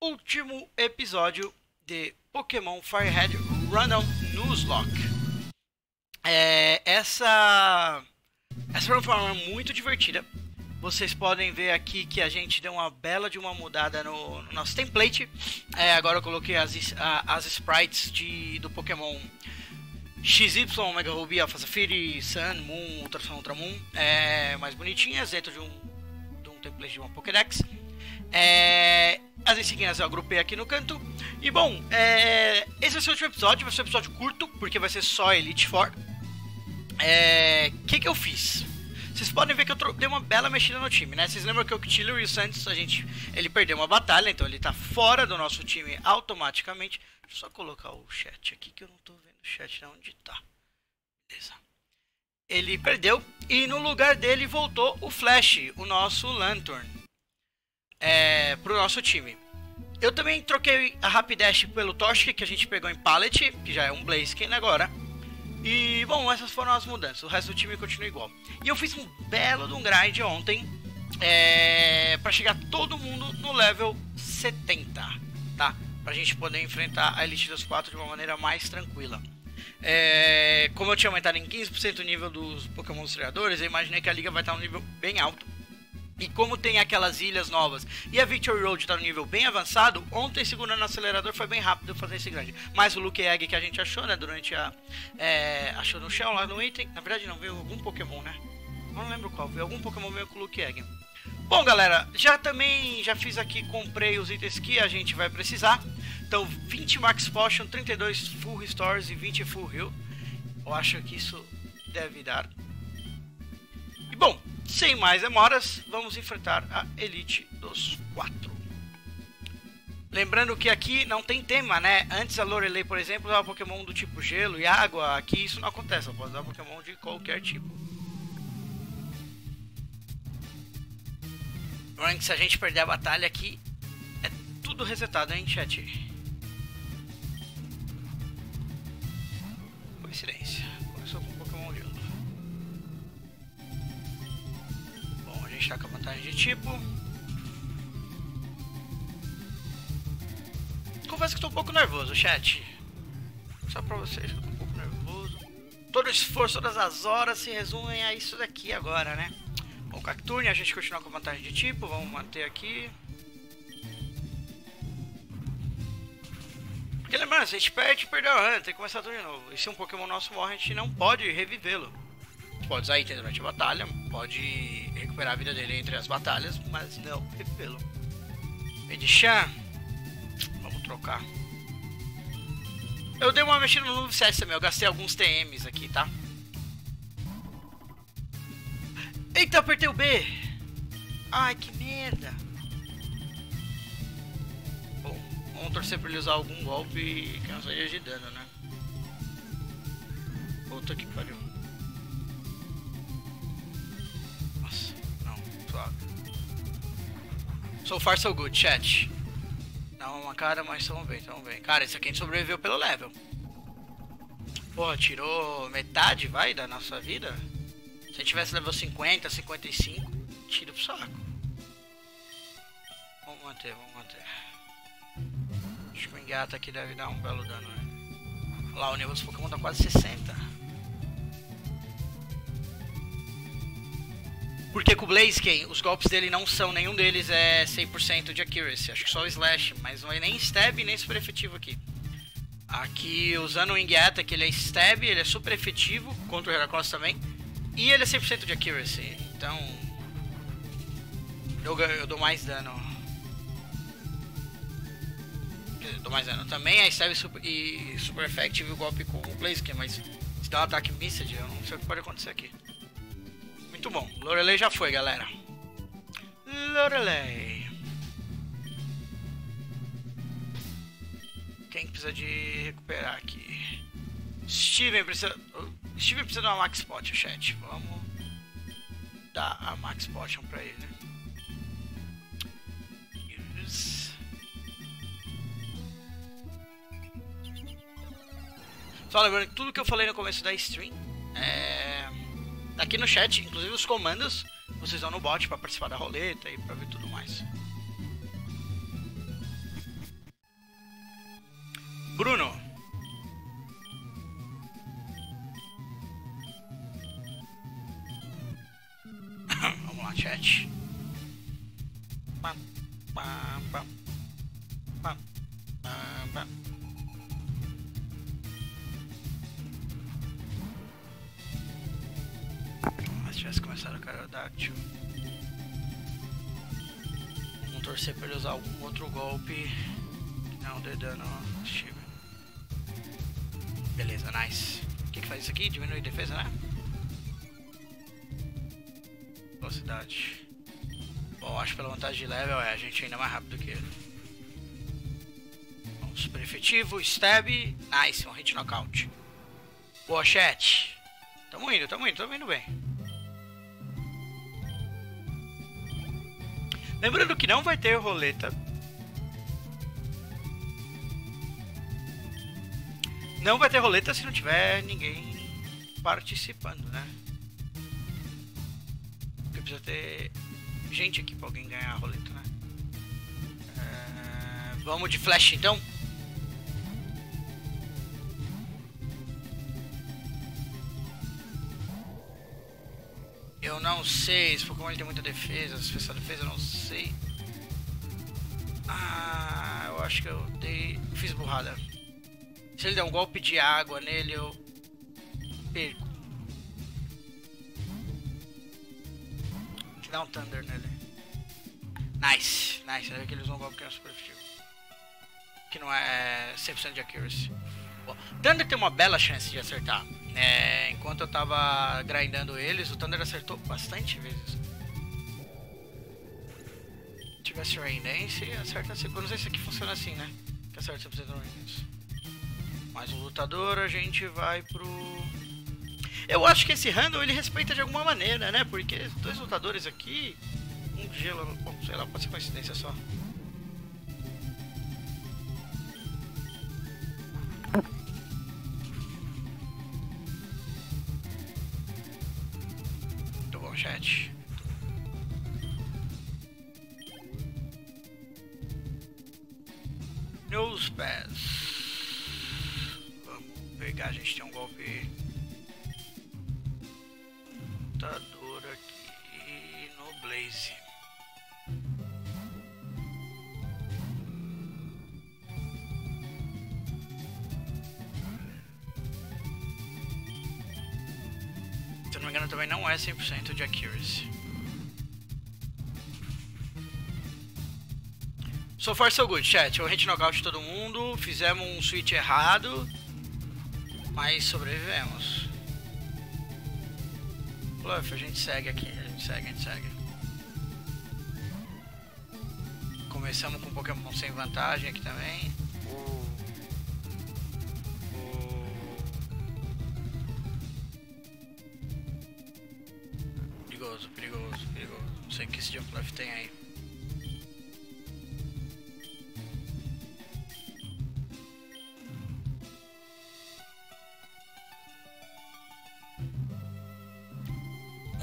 último episódio de Pokémon Firehead Random Nuzlocke. É, essa, essa foi uma forma muito divertida. Vocês podem ver aqui que a gente deu uma bela de uma mudada no, no nosso template. É, agora eu coloquei as, as sprites de, do Pokémon XY, Mega Ruby, Alpha Safiri, Sun, Moon, Ultra Sun, Ultra Moon. É, mais bonitinhas dentro de um, de um template de uma Pokédex. É, as insígnias eu agrupei aqui no canto. E bom, é, esse vai ser o último episódio, vai ser um episódio curto, porque vai ser só Elite Four. O é, que, que eu fiz? Vocês podem ver que eu dei uma bela mexida no time, né? Vocês lembram que o Killer e o Santos, a gente, ele perdeu uma batalha, então ele tá fora do nosso time automaticamente. Deixa eu só colocar o chat aqui, que eu não tô vendo o chat onde tá. Beleza. Ele perdeu e no lugar dele voltou o Flash, o nosso Lantern é, pro nosso time. Eu também troquei a Rapidash pelo Toshik, que a gente pegou em Pallet, que já é um Blaziken agora. E, bom, essas foram as mudanças. O resto do time continua igual. E eu fiz um belo de um grind ontem é, para chegar todo mundo no level 70, tá? Pra gente poder enfrentar a Elite dos 4 de uma maneira mais tranquila. É, como eu tinha aumentado em 15% o nível dos Pokémon dos treinadores, eu imaginei que a liga vai estar um nível bem alto. E como tem aquelas ilhas novas e a Victory Road está no nível bem avançado, ontem segurando o acelerador foi bem rápido fazer esse grande. Mas o Luke Egg que a gente achou, né, durante a... É, achou no chão lá no item, na verdade não, veio algum Pokémon, né? Não lembro qual, veio algum Pokémon veio com o Luke Egg. Bom galera, já também, já fiz aqui, comprei os itens que a gente vai precisar. Então 20 Max Potion, 32 Full Restores e 20 Full Heal. Eu acho que isso deve dar. E bom, sem mais demoras, vamos enfrentar a Elite dos Quatro. Lembrando que aqui não tem tema, né? Antes a Lorelei, por exemplo, usava Pokémon do tipo gelo e água. Aqui isso não acontece, ela pode usar Pokémon de qualquer tipo. Lembrando se a gente perder a batalha aqui, é tudo resetado, hein, chat? Coincidência. Gente tá com a vantagem de tipo. Confesso que estou um pouco nervoso, chat. Só pra vocês tô um pouco nervoso. Todo o esforço, todas as horas se resumem a isso daqui agora, né? Bom, Cacturne, a gente continua com a vantagem de tipo. Vamos manter aqui. Porque lembrando, se a gente perde, perdeu a run, tem que começar tudo de novo. E se um Pokémon nosso morre, a gente não pode revivê-lo pode usar item durante a batalha, pode recuperar a vida dele entre as batalhas, mas não revivê-lo. Medichan, vamos trocar. Eu dei uma mexida no set também, eu gastei alguns TMs aqui, tá? Eita, apertei o B! Ai, que merda! Bom, vamos torcer pra ele usar algum golpe que não seja de dano, né? Puta que pariu. So far so good, chat. Dá uma cara, mas tamo bem, tamo bem. Cara, esse aqui a gente sobreviveu pelo level. Porra, tirou metade, vai, da nossa vida? Se a gente tivesse level 50, 55, tira pro saco. Vamos manter, vamos manter. Acho que o engata aqui deve dar um belo dano, né? Lá, o nível dos Pokémon tá quase 60. Porque com o Blaziken, os golpes dele não são, nenhum deles é 100% de accuracy. Acho que só o Slash, mas não é nem stab nem super efetivo aqui. Aqui, usando o Wing Attack, ele é stab, ele é super efetivo, contra o Heracross também. E ele é 100% de accuracy, então... Eu, eu dou mais dano. Eu dou mais dano. Também é stab super, e super effective o golpe com o Blaziken, mas se dá um ataque missed, eu não sei o que pode acontecer aqui. Muito bom. Lorelei já foi, galera. Lorelei. Quem precisa de recuperar aqui? Steven precisa... Steven precisa de uma Max Potion, chat. Vamos dar a Max Potion pra ele. Só lembrando que tudo que eu falei no começo da stream é Aqui no chat, inclusive os comandos, vocês vão no bot para participar da roleta e para ver tudo mais. Bruno. Vamos lá, chat. Pam, pam, pam. Vamos torcer pra ele usar algum outro golpe que não dê dano ao Steven. Beleza, nice. O que, que faz isso aqui? Diminui defesa, né? Velocidade. Bom, acho que pela vantagem de level é a gente ainda mais rápido que ele. Super efetivo, stab, nice, um hit knockout. Boa, chat. Tamo indo, tamo indo, tamo indo bem. Lembrando que não vai ter roleta. Não vai ter roleta se não tiver ninguém participando, né? Porque precisa ter gente aqui pra alguém ganhar a roleta, né? É, Vamos de flash então. Eu não sei, se Pokémon tem muita defesa, se fez defesa, eu não sei. Ah, eu acho que eu dei. Fiz burrada. Se ele der um golpe de água nele, eu perco. Vou te dar um Thunder nele. Nice, nice. Vê que ele usou um golpe que é super efetivo. Que não é 100% de accuracy. Bom, Thunder tem uma bela chance de acertar. É, enquanto eu tava grindando eles, o Thunder acertou bastante vezes. Se tivesse Rain Dance, acerta. Eu não sei se aqui funciona assim, né? Que acerta 100% do Rain Dance. Mais um lutador, a gente vai pro... Eu acho que esse handle ele respeita de alguma maneira, né? Porque dois lutadores aqui, um gelo, bom, sei lá, pode ser coincidência só. Também não é 100% de accuracy. So far so good, chat. Eu hit knockout todo mundo, fizemos um switch errado, mas sobrevivemos. Fluff, a gente segue aqui, a gente segue, a gente segue. Começamos com Pokémon sem vantagem aqui também.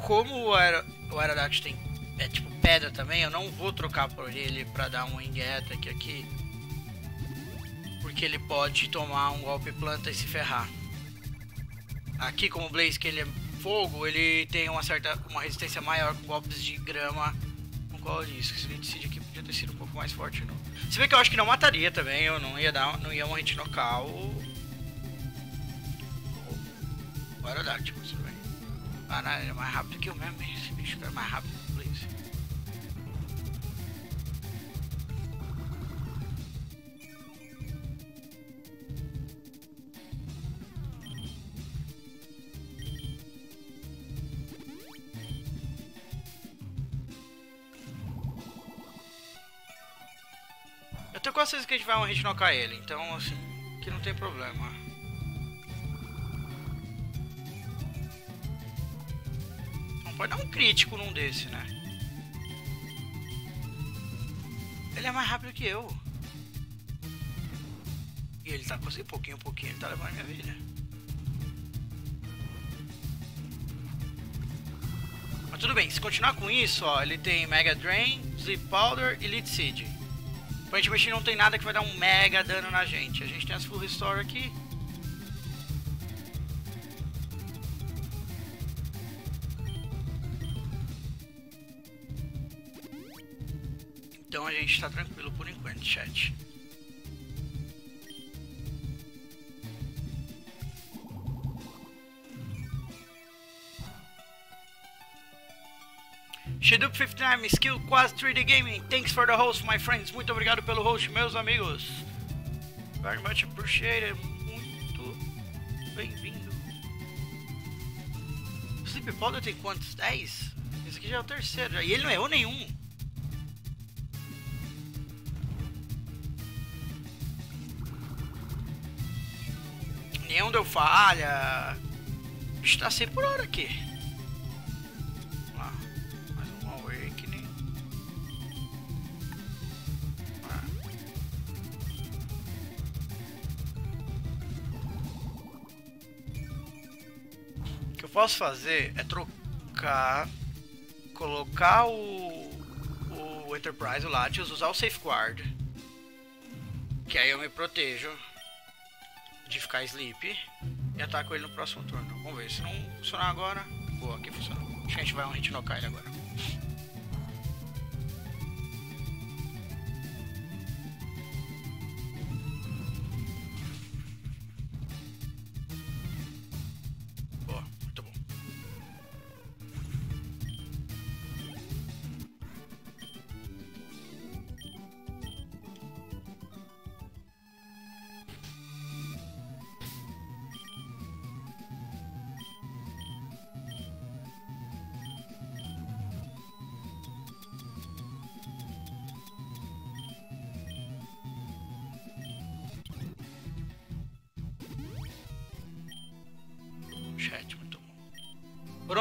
Como o, Aero, o tem é, tipo pedra também, eu não vou trocar por ele pra dar um Wing Attack aqui. Porque ele pode tomar um golpe planta e se ferrar. Aqui como o Blaze que ele é fogo, ele tem uma certa uma resistência maior com golpes de grama. Com qual isso? Esse Lead aqui podia ter sido um pouco mais forte não. Se bem que eu acho que não mataria também, eu não ia dar, não ia um hit no cal. O bem. Caralho, é mais rápido que eu mesmo? Esse bicho é mais rápido Blaze. Eu tenho quase certeza que a gente vai um hit knockar ele, então assim, que não tem problema. Crítico num desse, né? Ele é mais rápido que eu. E ele tá conseguindo pouquinho, pouquinho, ele tá levando minha vida. Mas tudo bem, se continuar com isso, ó, ele tem Mega Drain, Sleep Powder e Lead Seed. Aparentemente não tem nada que vai dar um mega dano na gente. A gente tem as full restore aqui. A gente tá tranquilo por enquanto, chat. Shedup59, Skill Quase 3D Gaming, thanks for the host, my friends. Muito obrigado pelo host, meus amigos. Very much appreciated. Muito bem-vindo. Sleep Powder tem quantos? 10? Esse aqui já é o terceiro, e ele não errou nenhum. Nenhum deu falha. Está 100 por hora aqui. posso fazer é trocar, colocar o, o Enterprise, o Latios, usar o Safeguard, que aí eu me protejo ficar sleep e ataco ele no próximo turno. Vamos ver, se não funcionar agora, boa, aqui funcionou. Acho que a gente vai um hit no ele agora.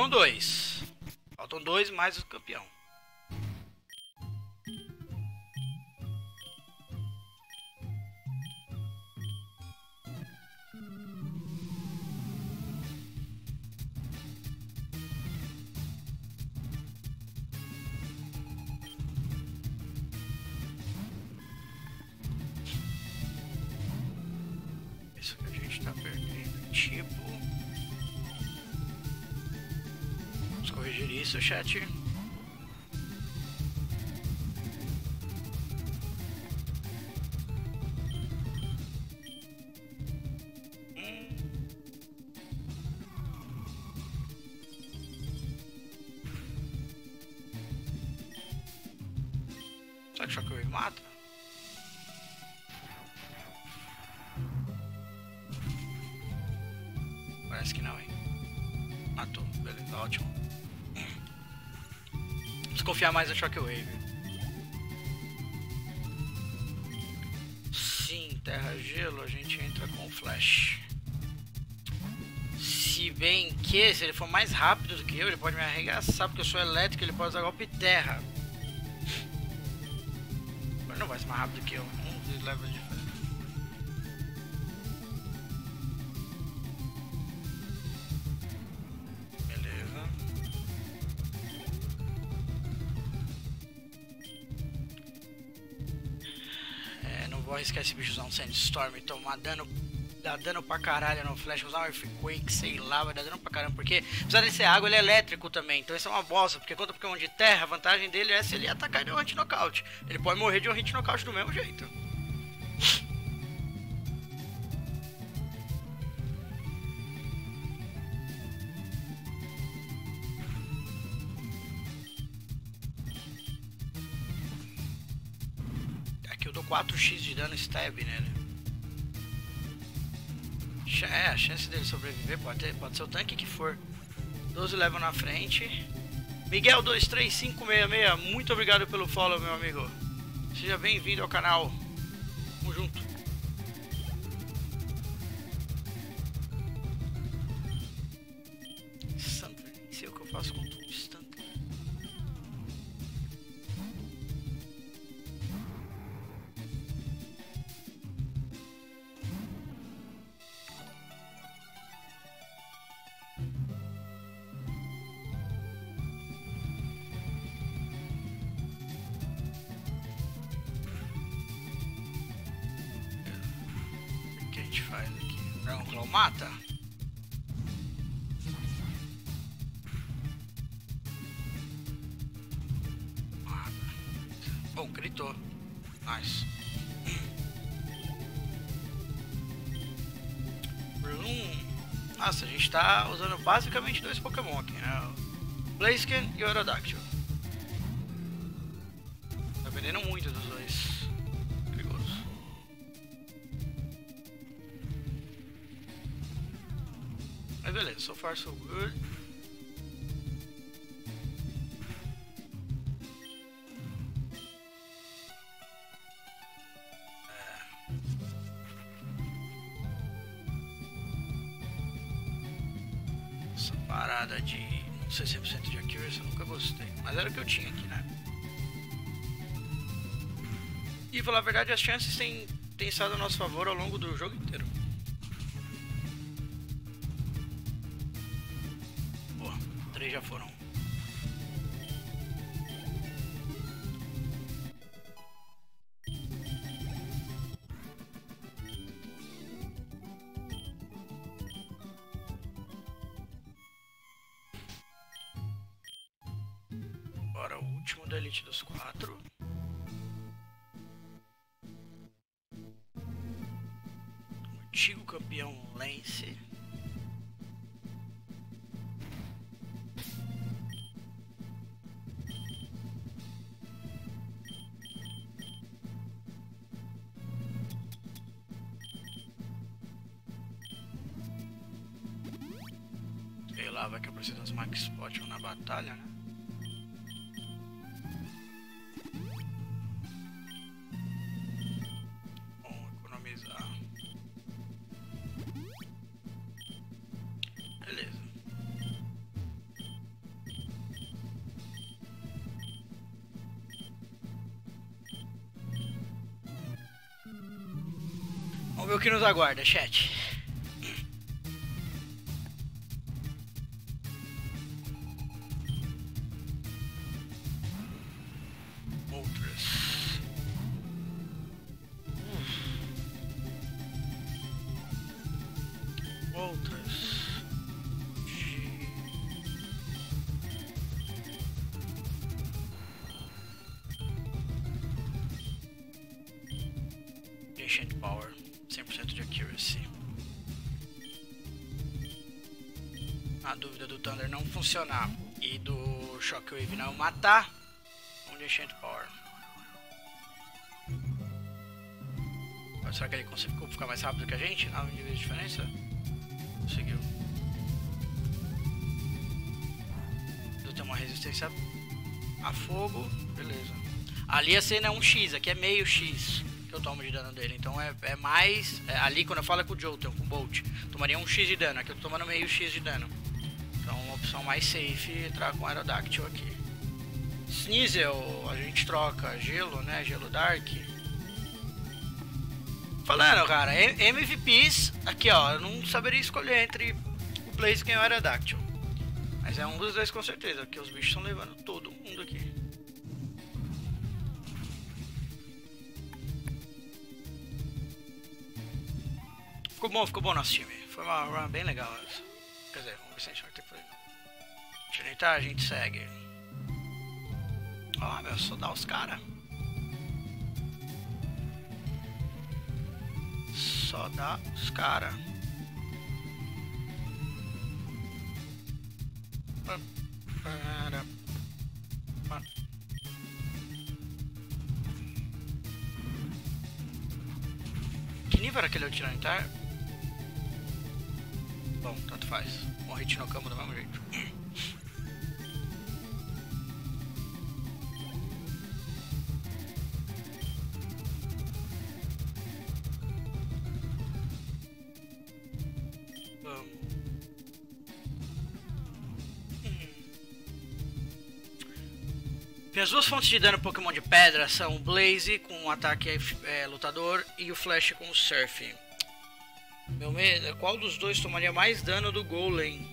Dois. Faltam dois mais o campeão. Desconfiar mais no Shockwave. Sim, terra gelo, a gente entra com flash. Se bem que, se ele for mais rápido do que eu, ele pode me arregaçar, porque eu sou elétrico, ele pode usar golpe terra. Mas não vai ser mais rápido que eu, 11 levels de arriscar esse bicho usar um Sandstorm tomar dano. Dá dano pra caralho no Flash, usar um Earthquake, sei lá, vai dar dano pra caramba. Porque, apesar de ser água, ele é elétrico também. Então isso é uma bosta, porque contra Pokémon de terra, a vantagem dele é se ele atacar de um hit knockout. Ele pode morrer de um hit knockout do mesmo jeito. 4x de dano stab nele. É, a chance dele sobreviver pode, ter, pode ser o tanque que for. 12 levam na frente. Miguel23566, muito obrigado pelo follow, meu amigo. Seja bem-vindo ao canal. Tamo junto. Santo, nem sei o que eu faço com mata? Bom, gritou. Nice. Bloom. Nossa, a gente tá usando basicamente dois Pokémon aqui, né? Blaziken e o Aerodactyl. Essa parada de 60% de accuracy eu nunca gostei. Mas era o que eu tinha aqui, né? E falar a verdade, as chances têm, têm estado a nosso favor ao longo do jogo inteiro. Batalha, né? Vamos economizar. Beleza. Vamos ver o que nos aguarda, chat. Shockwave não matar, um de Ancient Power. Mas será que ele conseguiu ficar mais rápido que a gente? 9 níveis de diferença? Conseguiu. Eu tenho uma resistência a fogo, beleza. Ali a cena é um X, aqui é meio X que eu tomo de dano dele. Então é, é mais. é, ali quando eu falo é com o Jolteon, com o Bolt, tomaria um X de dano. Aqui eu tô tomando meio X de dano. Então uma opção mais safe entrar com Aerodactyl aqui. Sneasel, a gente troca gelo, né? Gelo Dark. Falando, cara, MVPs, aqui ó, eu não saberia escolher entre o Blaziken e o Aerodactyl. Mas é um dos dois com certeza, porque os bichos estão levando todo mundo aqui. Ficou bom, ficou bom nosso time. Foi uma run bem legal. Quer dizer, vamos ver se a gente vai ter que deitar, a gente segue. Ó, meu, só dá os caras. Só dá os. Pa- Que nível era aquele Tiranitar? Bom, tanto faz. Morri no cama do mesmo jeito. Minhas duas fontes de dano Pokémon de pedra são o Blaze com um ataque é, lutador e o Flash com o Surf. Meu medo, qual dos dois tomaria mais dano do Golem?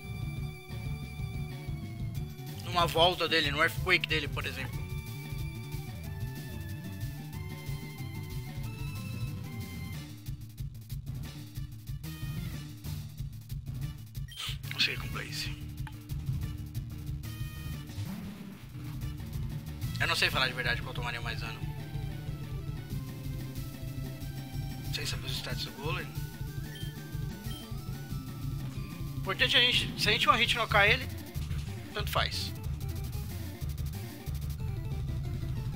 Numa volta dele, no Earthquake dele, por exemplo. Falar de verdade qual tomaria mais dano. Sem saber os stats do Golem. Importante a gente. Se a gente uma hit nocar ele, tanto faz.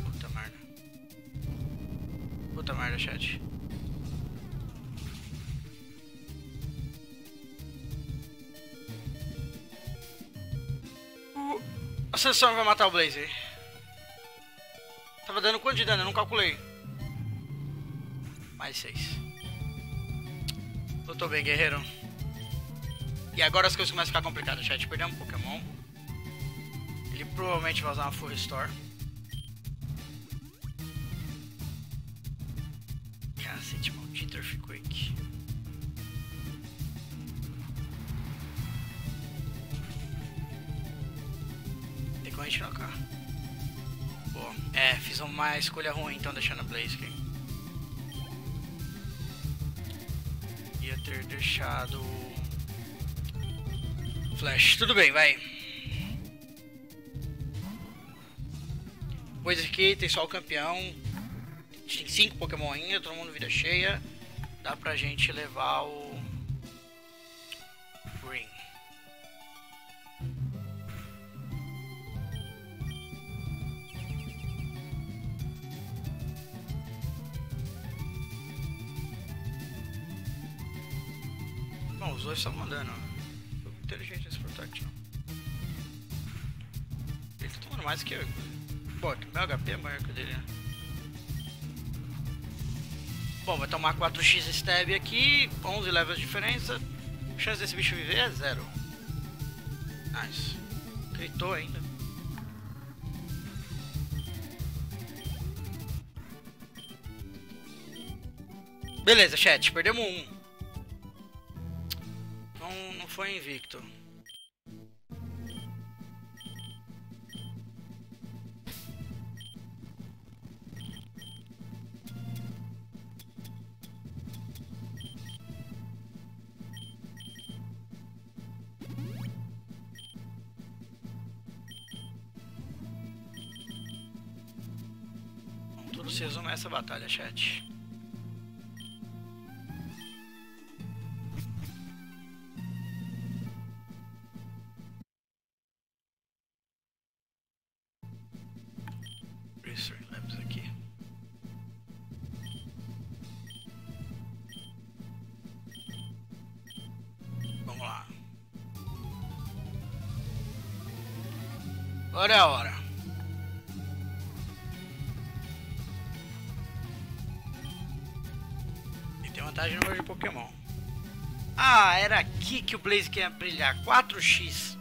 Puta merda. Puta merda, chat. O Ascensor vai matar o Blazer. Tava dando quanto de dano? Eu não calculei. Mais seis. Lutou bem, guerreiro. E agora as coisas começam a ficar complicadas, chat. Perdemos um Pokémon. Ele provavelmente vai usar uma Full Restore. Uma escolha ruim então deixando a aqui. Ia ter deixado Flash. Tudo bem, vai. Pois aqui tem só o campeão. A gente tem 5 Pokémon ainda, todo mundo vida cheia. Dá pra gente levar o. Bom, os dois estão mandando. Foi inteligente esse Protect. não. Ele tá tomando mais que eu. Que meu HP é maior que o dele, né? Bom, vai tomar 4x stab aqui, 11 levels de diferença. Chance desse bicho viver é zero. Nice. Gritou ainda. Beleza, chat, perdemos um. Foi invicto. Agora é a hora. E tem vantagem no número de Pokémon. Ah, era aqui que o Blaze queria brilhar. 4x.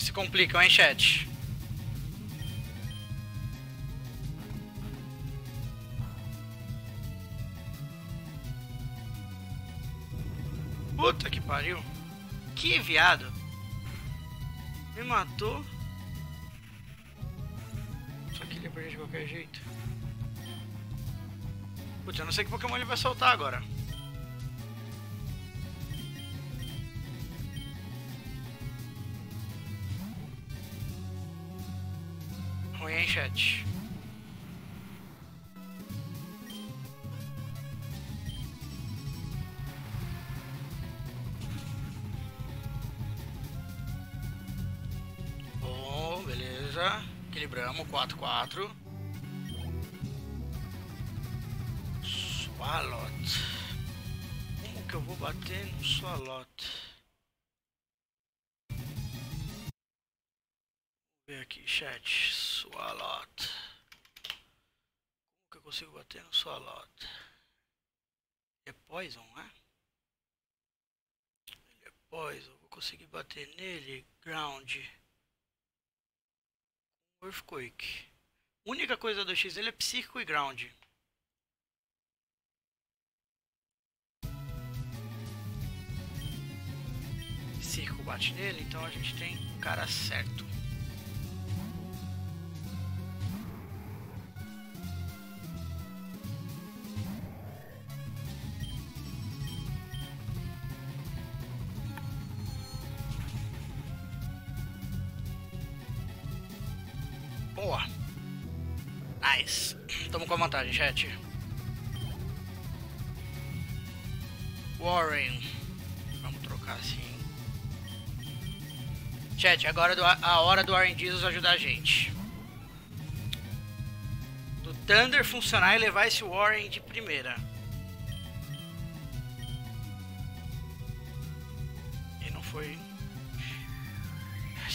Se complicam, hein, chat? Puta que pariu. Que viado. Me matou. Só que ele perder de qualquer jeito. Putz, eu não sei que Pokémon ele vai soltar agora. Ruim, hein, chat? Bom, beleza. Equilibramos, 4, 4. Swalot. Como que eu vou bater no Swalot? Ver aqui, chat. Swalot. Como que eu consigo bater no Swalot? É Poison, né? Ele é Poison. Vou conseguir bater nele. Ground. Earthquake. única coisa do X dele é psíquico e ground. Psíquico bate nele, então a gente tem o cara certo. Boa. Nice. Tamo com a vantagem, chat. Warren. Vamos trocar assim. Chat, agora é a hora do Warren Jesus ajudar a gente. Do Thunder funcionar e levar esse Warren de primeira.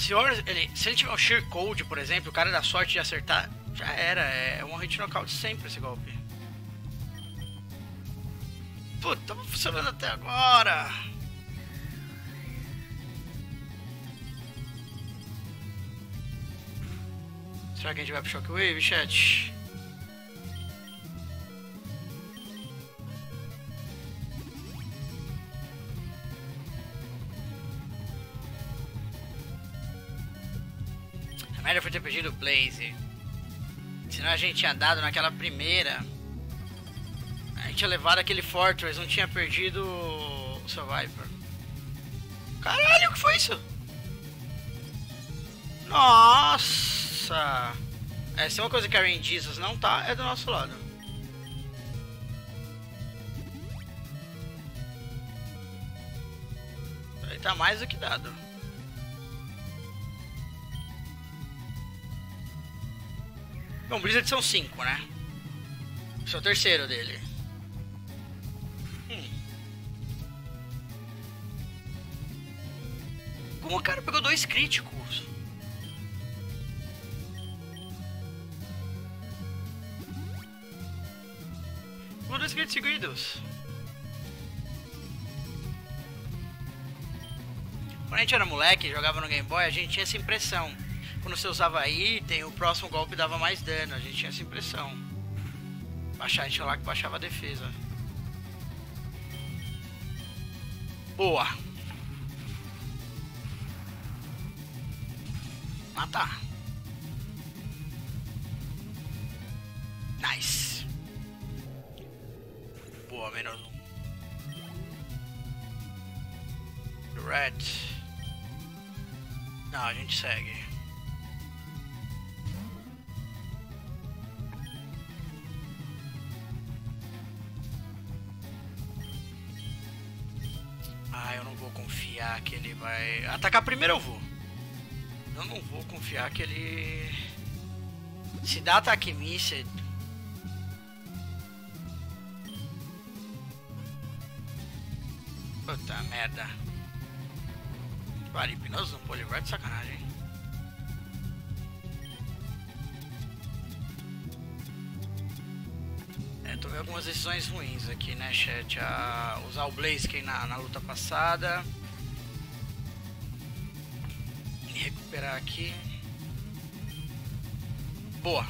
Se, ele, se ele tiver um Sheer Code, por exemplo, o cara dá sorte de acertar, já era. É um hit knockout sempre esse golpe. Puta, tava funcionando até agora. Será que a gente vai pro Shockwave, chat? Merda foi ter perdido o Blaze. Senão a gente tinha dado naquela primeira. A gente tinha levado aquele Fortress, não tinha perdido o Survivor. Caralho, o que foi isso? Nossa! Essa é uma coisa que a Rain Jesus não tá, é do nosso lado. Aí tá mais do que dado. Bom, Blizzard são cinco, né? É o terceiro dele. Hum. Como o cara pegou dois críticos? Pegou dois críticos seguidos. Quando a gente era moleque, jogava no Game Boy, a gente tinha essa impressão quando você usava item, o próximo golpe dava mais dano. A gente tinha essa impressão. Baixar, a gente lá que baixava a defesa. Boa. Matar. Nice. Boa, menos um. Red. Não, a gente segue. Confiar que ele vai. Atacar primeiro eu vou. Eu não vou confiar que ele. Se dá ataque míssil. Puta merda. Vale, hipnose no polivar de sacanagem. É, tomei algumas decisões ruins aqui, né, chat? A usar o Blaze na, na luta passada. Recuperar aqui. Boa.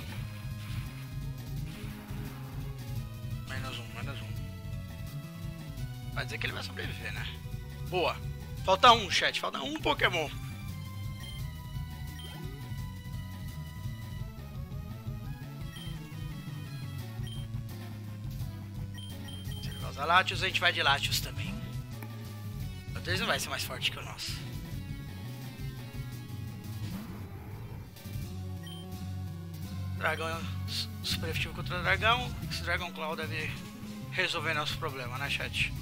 Menos um, menos um. Vai dizer que ele vai sobreviver, né? Boa. Falta um, chat. Falta um Pokémon. Se ele vai usar Latios, a gente vai de Latios também. O deles não vai ser mais forte que o nosso. Dragão super efetivo contra o dragão. Esse Dragon Claw deve resolver nosso problema, né, chat?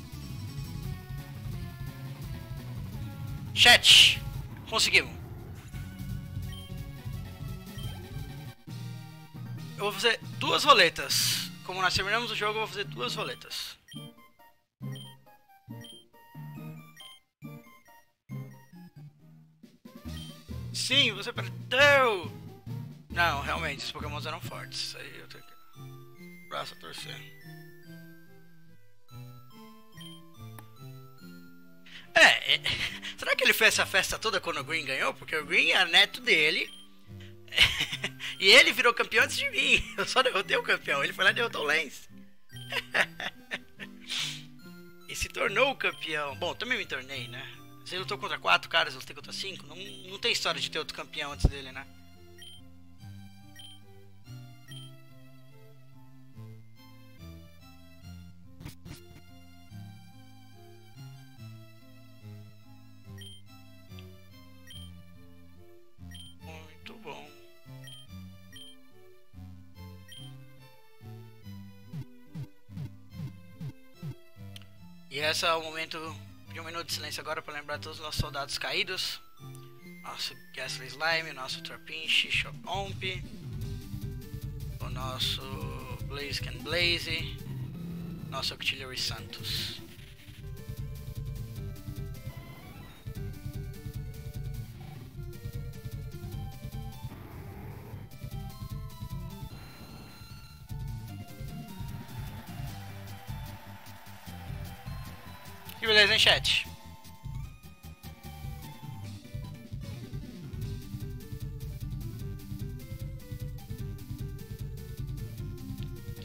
Chat! Conseguimos! Eu vou fazer duas roletas. Como nós terminamos o jogo, eu vou fazer duas roletas. Sim, você perdeu! Não, realmente, os pokémons eram fortes. Isso aí eu tenho que... Braço a torcer. É, é, será que ele fez essa festa toda quando o Green ganhou? Porque o Green é neto dele. E ele virou campeão antes de mim. Eu só derrotei o campeão. Ele foi lá e derrotou o Lens. e se tornou o campeão. Bom, também me tornei, né? Você lutou contra quatro caras, eu lutei contra cinco. Não, não tem história de ter outro campeão antes dele, né? É o momento de um minuto de silêncio agora para lembrar todos os nossos soldados caídos. Nosso Ghastly Slime, nosso Trapinch, Shock Omp, o nosso Blaziken Blaze, nosso Auxiliary Santos. Chat?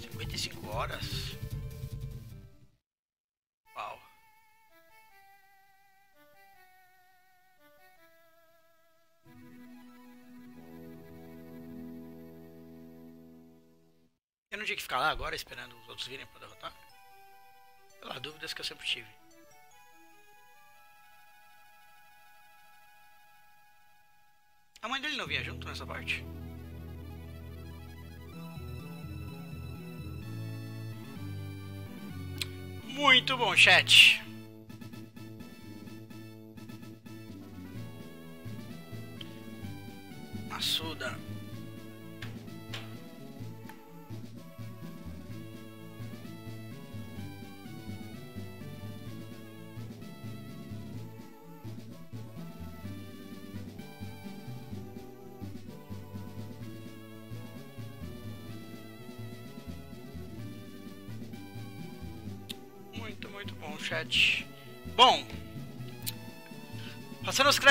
Cinquenta e cinco horas. Uau. Eu não tinha que ficar lá agora esperando os outros virem pra derrotar? Lá, dúvidas que eu sempre tive. Não vinha junto nessa parte? Muito bom, chat. Massuda.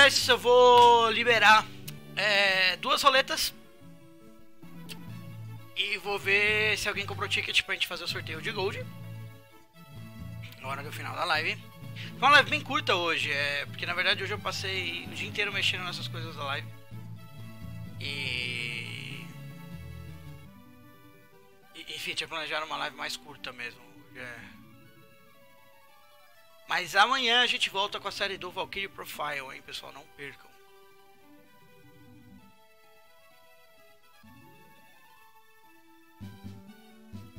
Créditos, eu vou liberar é, duas roletas. E vou ver se alguém comprou ticket pra gente fazer o sorteio de Gold. Na hora do final da live. Foi uma live bem curta hoje, é, porque na verdade hoje eu passei o dia inteiro mexendo nessas coisas da live. E enfim, tinha planejado uma live mais curta mesmo. É. Mas amanhã a gente volta com a série do Valkyrie Profile, hein, pessoal? Não percam.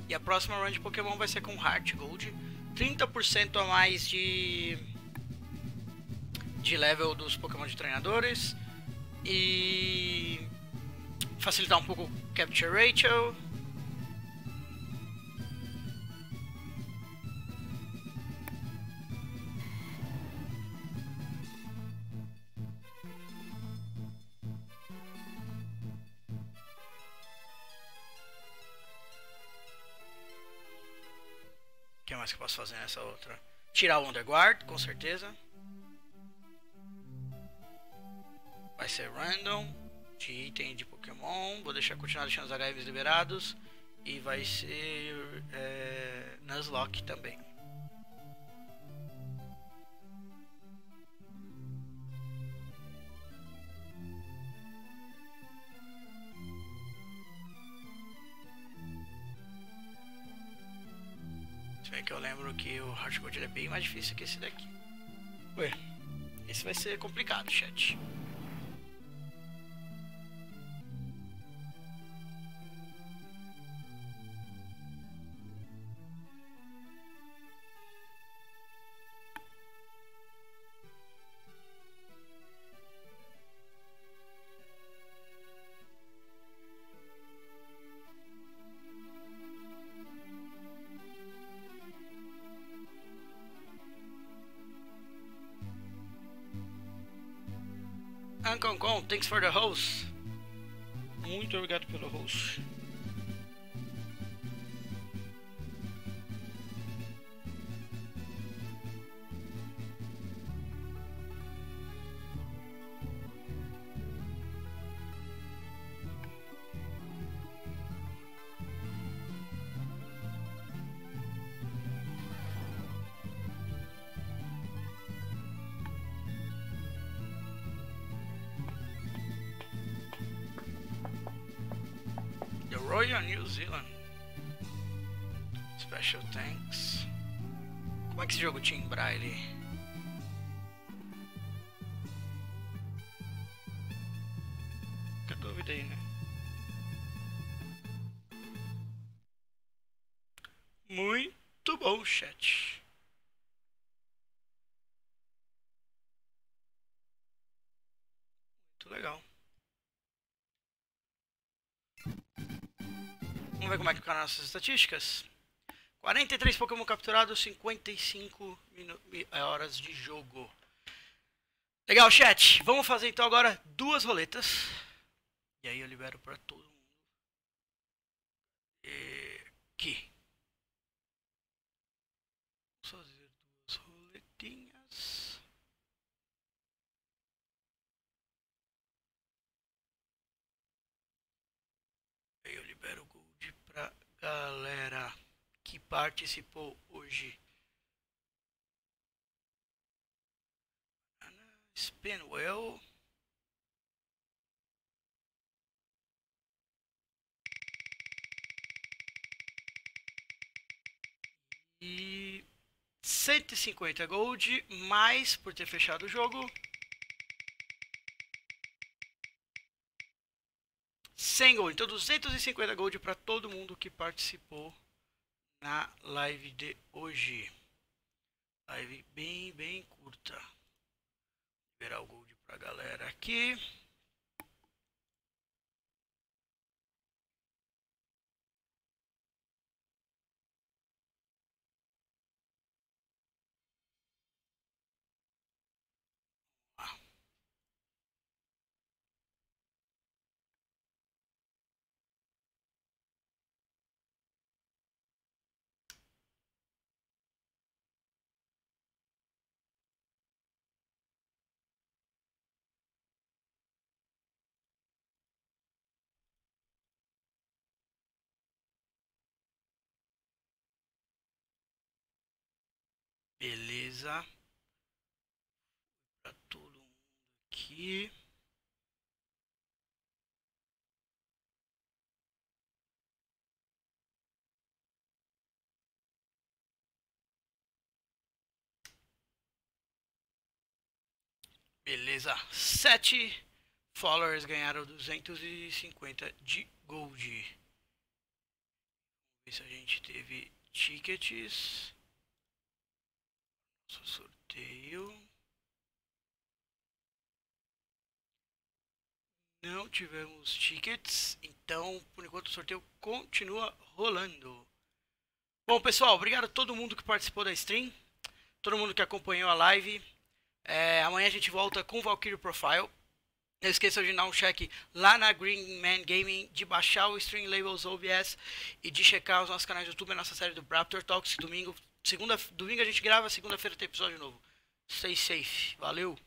E a próxima run de Pokémon vai ser com Heart Gold. 30% a mais de de level dos Pokémon de treinadores e facilitar um pouco o Capture Ratio. Que mais que eu posso fazer nessa outra? Tirar o Underguard, com certeza. Vai ser random de item de Pokémon. Vou deixar continuar deixando os HMs liberados. E vai ser é, Nuzlocke também. Se bem que eu lembro que o ele é bem mais difícil que esse daqui. Ué, esse vai ser complicado, chat. Kong, thanks for the host. Muito obrigado pelo host. Royal New Zealand. Special Thanks. Como é que esse jogo tinha em braille? Nossas estatísticas. 43 Pokémon capturados, 55 horas de jogo. Legal, chat. Vamos fazer então agora duas roletas. E aí eu libero para todo mundo. E... Aqui. Vamos fazer duas roletinhas. Aí eu libero o gold pra galera que participou hoje. Spinwell. E 150 gold, mais por ter fechado o jogo. 100 gold, então 250 gold para todo mundo que participou na live de hoje. Live bem, bem curta. Liberar o gold pra galera aqui. Beleza. Para todo mundo aqui. Beleza. Sete followers ganharam 250 de gold. Vamos ver se a gente teve tickets sorteio. Não tivemos tickets, então por enquanto o sorteio continua rolando. Bom pessoal, obrigado a todo mundo que participou da stream, todo mundo que acompanhou a live. É, amanhã a gente volta com Valkyrie Profile. Não esqueça de dar um check lá na Green Man Gaming, de baixar o Stream Labels OBS e de checar os nossos canais do YouTube, a nossa série do Raptor Talks, domingo Segunda, domingo a gente grava, segunda-feira tem episódio novo. Stay safe. Valeu.